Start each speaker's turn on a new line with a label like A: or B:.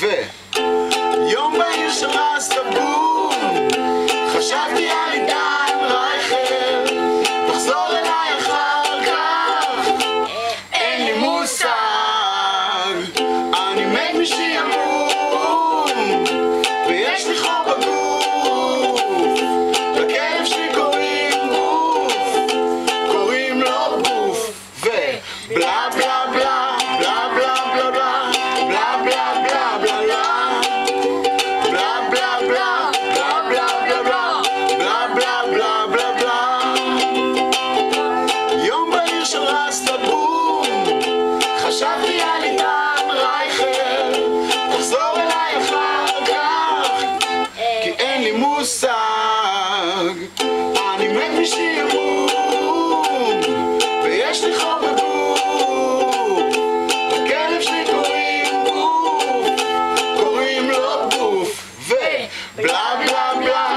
A: ו... יום בהיר שרס לבום חשבתי על עידן רייכל תחזור אליי אחר כך. אין לי מושג אני מת משעמום ויש לי חור בגוף לכלב שקוראים גוף קוראים לו גוף ובלה בלה. לי מושג. אני מת משעמום ויש לי חור בגוף לכלב שלי קוראים גוף קוראים לו בוף ובלה בלה בלה.